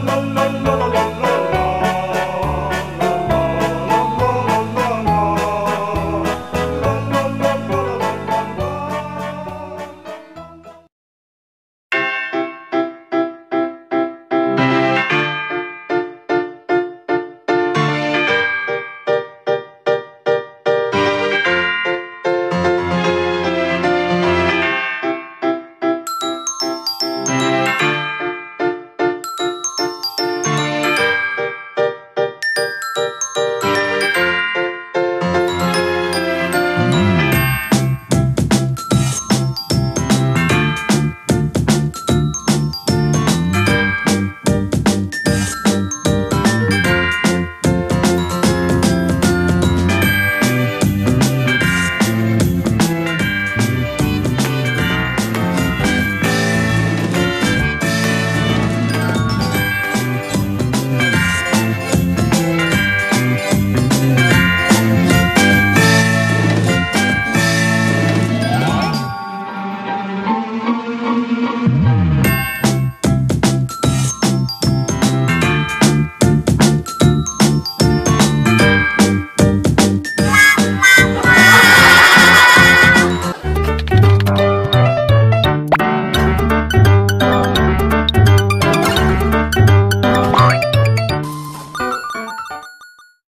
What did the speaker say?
no, no.